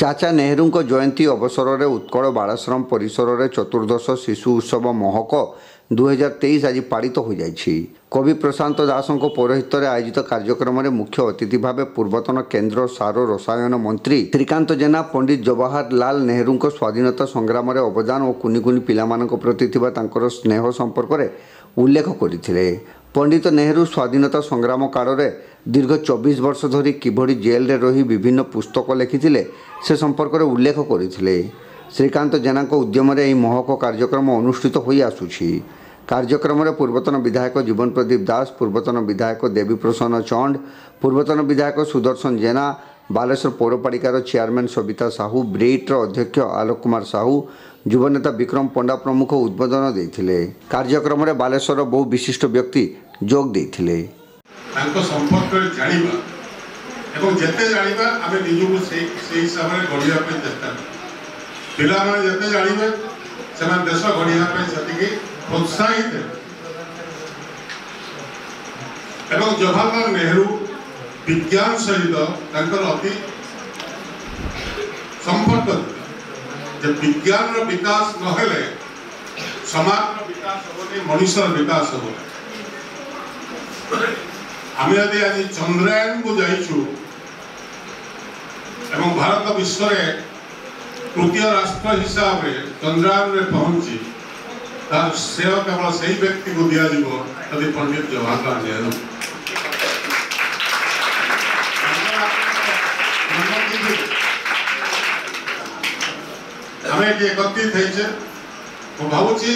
ଚାଚା ନେହେରୁଙ୍କ ଜୟନ୍ତୀ ଅବସରରେ ଉତ୍କଳ ବାଳାଶ୍ରମ ପରିସରରେ ଚତୁର୍ଦ୍ଦଶ ଶିଶୁ ଉତ୍ସବ ମହକ ଦୁଇହଜାର ତେଇଶ ଆଜି ପାଳିତ ହୋଇଯାଇଛି କବି ପ୍ରଶାନ୍ତ ଦାସଙ୍କ ପୌରୋହିତ୍ୟରେ ଆୟୋଜିତ କାର୍ଯ୍ୟକ୍ରମରେ ମୁଖ୍ୟ ଅତିଥି ଭାବେ ପୂର୍ବତନ କେନ୍ଦ୍ର ସାର ରସାୟନ ମନ୍ତ୍ରୀ ଶ୍ରୀକାନ୍ତ ଜେନା ପଣ୍ଡିତ ଜବାହରଲାଲ ନେହେରୁଙ୍କ ସ୍ୱାଧୀନତା ସଂଗ୍ରାମରେ ଅବଦାନ ଓ କୁନି କୁନି ପିଲାମାନଙ୍କ ପ୍ରତି ଥିବା ତାଙ୍କର ସ୍ନେହ ସମ୍ପର୍କରେ ଉଲ୍ଲେଖ କରିଥିଲେ পণ্ডিত নেহরু স্বাধীনতা সংগ্রাম কাଳରେ দীর্ঘ চব্বিশ বর্ষ ধরি কিভাবে জেলরে রহি বিভিন্ন পুস্তক লেখিলে সে সম্পর্কে উল্লেখ করে শ্রীকান্ত জেনাঙ্ক উদ্যমরে এই মহক কার্যক্রম অনুষ্ঠিত হয়ে আসুছি কার্যক্রমে পূর্বতন বিধায়ক জীবন প্রদীপ দাস পূর্বতন বিধায়ক দেবীপ্রসন্ন চন্ড পূর্বতন বিধায়ক সুদর্শন জেনা બાલેશ્વર પૌરપાલિકાર ચેરમેન ସବିତା ସାହୁ ବ୍ରେଇଟ୍ର ଅଧ୍ୟକ୍ଷ ଆଲୋକ କୁମାର ସାହୁ ଯୁବ ନେତା ବିକ୍ରମ ପଣ୍ଡା ପ୍ରମୁଖ ଉଦ୍ବୋଧନ ଦେଇଥିଲେ କାର୍ଯ୍ୟକ୍ରମରେ ବାଲେଶ୍ୱରର ବହୁ ବିଶିଷ୍ଟ ବ୍ୟକ୍ତି ଯୋଗ ଦେଇଥିଲେ ତାଙ୍କ ସମ୍ପର୍କରେ ଜାଣିବା ଏବଂ ଯେତେ ଜାଣିବା ଆମେ ନିଜକୁ ସେଇ ସେଇ ହିସାବରେ ଗଢ଼ିବା ପାଇଁ ଚେଷ୍ଟା କରିବା ପିଲାମାନେ ଯେତେ ଜାଣିବେ ସେମାନେ ଦେଶ ଗଢ଼ିବା ପାଇଁ ସେତିକି ପ୍ରୋତ୍ସାହିତ ଏବଂ ଜବାହରଲାଲ ନେହେରୁ ବିଜ୍ଞାନ ସହିତ ତାଙ୍କର ଅତି ସମ୍ପର୍କ ଯେ ବିଜ୍ଞାନର ବିକାଶ ନହେଲେ ସମାଜର ବିକାଶ ହେବନି ମଣିଷର ବିକାଶ ହେବନି ଆମେ ଯଦି ଆଜି ଚନ୍ଦ୍ରାୟନକୁ ଯାଇଛୁ ଏବଂ ଭାରତ ବିଶ୍ୱରେ ତୃତୀୟ ରାଷ୍ଟ୍ର ହିସାବରେ ଚନ୍ଦ୍ରାୟନରେ ପହଞ୍ଚି ତାର ଶ୍ରେୟ କେବଳ ସେହି ବ୍ୟକ୍ତିକୁ ଦିଆଯିବ ଯଦି ପଣ୍ଡିତ ଜବାହରଲାଲ ନେହେରୁ ଆମେ ଏଠି ଏକତ୍ରିତ ହେଇଛେ ମୁଁ ଭାବୁଛି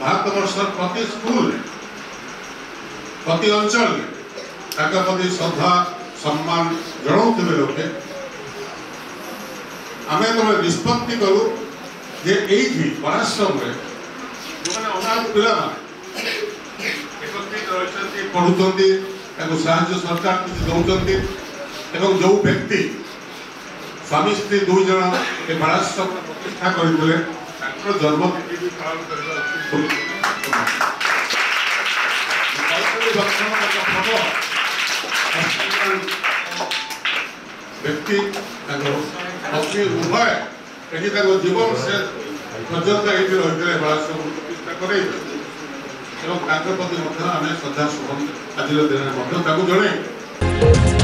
ଭାରତବର୍ଷର ପ୍ରତି ସ୍କୁଲରେ ପ୍ରତି ଅଞ୍ଚଳରେ ତାଙ୍କ ପ୍ରତି ଶ୍ରଦ୍ଧା ସମ୍ମାନ ଜଣାଉଥିବେ ଲୋକେ ଆମେ ଯେତେବେଳେ ନିଷ୍ପତ୍ତି କଲୁ ଯେ ଏଇଠି ବଣାଶ୍ରମରେ ଯେଉଁମାନେ ଅନାଥ ପିଲାମାନେ ଏକତ୍ରିତ ରହିଛନ୍ତି ପଢ଼ୁଛନ୍ତି ତାଙ୍କୁ ସାହାଯ୍ୟ ସରକାର କିଛି ଦେଉଛନ୍ତି ଏବଂ ଯେଉଁ ବ୍ୟକ୍ତି ସ୍ୱାମୀ ସ୍ତ୍ରୀ ଦୁଇ ଜଣ ଏ ବାଳାଶ୍ରମ ପ୍ରତିଷ୍ଠା କରିଥିଲେ ତାଙ୍କର ଜନ୍ମତିଥି ବି ପାଳନ କରିବା ବ୍ୟକ୍ତି ତାଙ୍କର ପତ୍ନୀ ଉଭୟ ଏଠି ତାଙ୍କ ଜୀବନ ସେ ପର୍ଯ୍ୟନ୍ତ ଏଇଠି ରହିଥିଲେ ବାଳାଶ୍ରମ ପ୍ରତିଷ୍ଠା କରେଇଲେ ଏବଂ ତାଙ୍କ ପ୍ରତି ମଧ୍ୟ ଆମେ ଶ୍ରଦ୍ଧା ସୁଖ ଆଜିର ଦିନରେ ମଧ୍ୟ ତାକୁ ଜଣେଇ